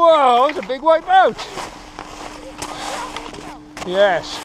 Whoa, it's a big white boat. Yes.